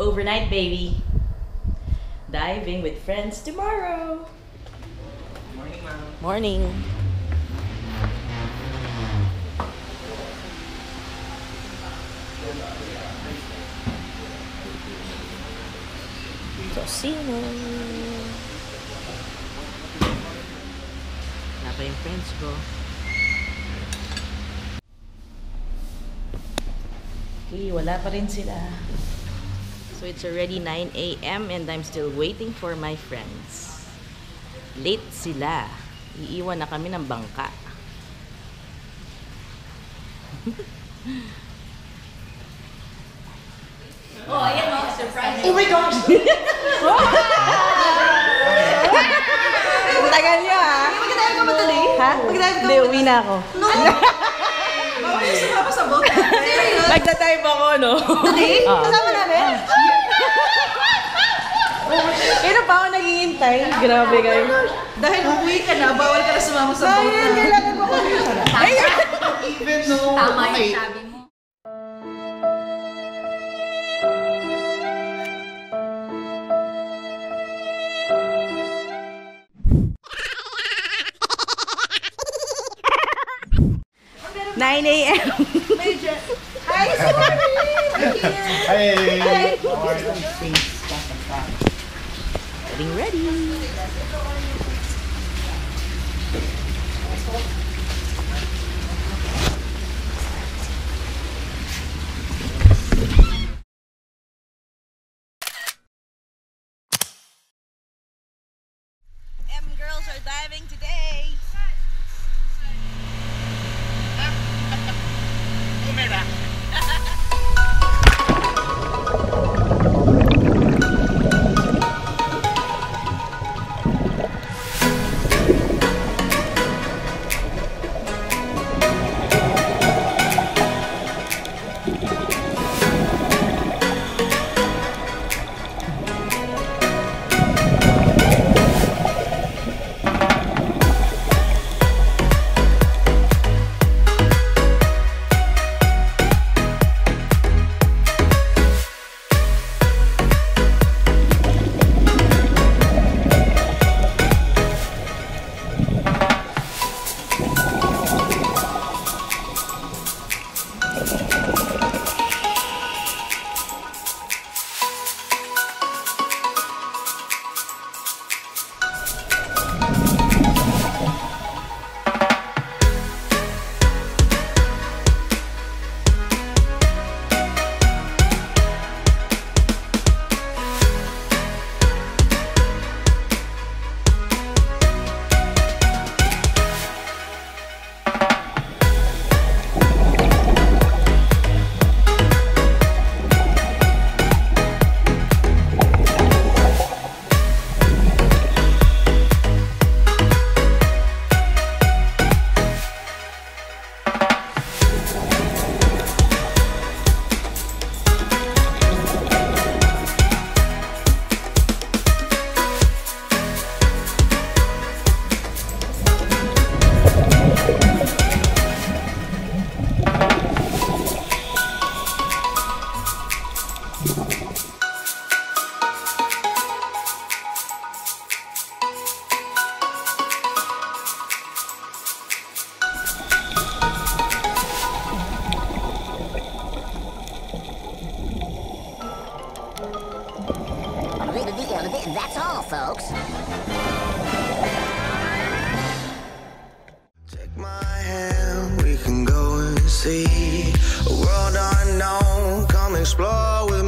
overnight, baby. Diving with friends tomorrow. Morning, ma'am. Morning. Tocino. Wala pa yung friends ko. Okay, wala pa rin sila. So it's already 9 a.m. and I'm still waiting for my friends. Late sila. Iiwan na kami ng bangka. oh, ayan o. Surprise. Oh my gosh! Ang tagal niya ah. Magdadrive ka ba? Ha? Magdadrive ka Hindi, uwi na ako. No! Bawal yung sumama sa boat. Serious? Nagta-type ako, no? Today? Ah. Kasama namin? Kailan pa ako naghihintay? Grabe kayo. Dahil umuwi ka na, bawal ka na sumama sa boat. Dahil kailangan mo kami Even though... Tama yung sabi mo. Nine a.m. Hi, sorry! Are you? Getting ready. That's all, folks. Take my hand, we can go and see a world unknown. Come explore.